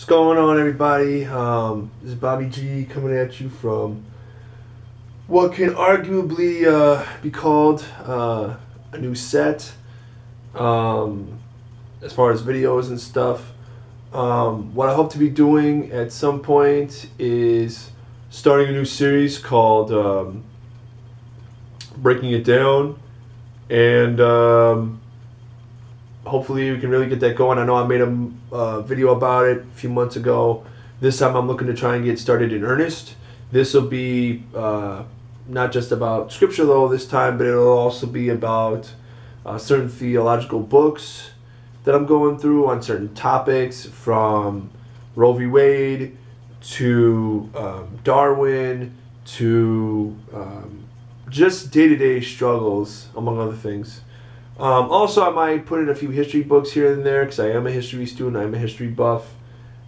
What's going on, everybody? Um, this is Bobby G coming at you from what can arguably uh, be called uh, a new set um, as far as videos and stuff. Um, what I hope to be doing at some point is starting a new series called um, Breaking It Down. And um, hopefully we can really get that going. I know I made a uh, video about it a few months ago. This time I'm looking to try and get started in earnest. This will be uh, not just about scripture though this time, but it'll also be about uh, certain theological books that I'm going through on certain topics from Roe v. Wade to um, Darwin to um, just day to day struggles, among other things. Um, also, I might put in a few history books here and there because I am a history student. I'm a history buff.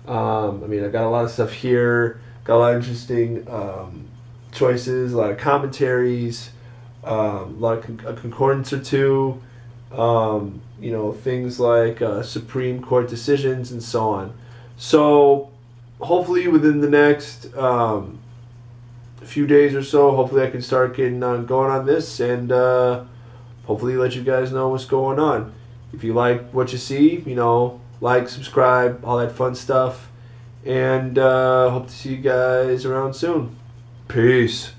Um, I mean, I've got a lot of stuff here. Got a lot of interesting um, choices, a lot of commentaries, um, a lot of con- a concordance or two. Um, you know, things like uh, Supreme Court decisions and so on. So, hopefully, within the next um, few days or so, hopefully, I can start getting on going on this and. Uh, hopefully let you guys know what's going on. If you like what you see, you know, like, subscribe, all that fun stuff. And uh, hope to see you guys around soon. Peace.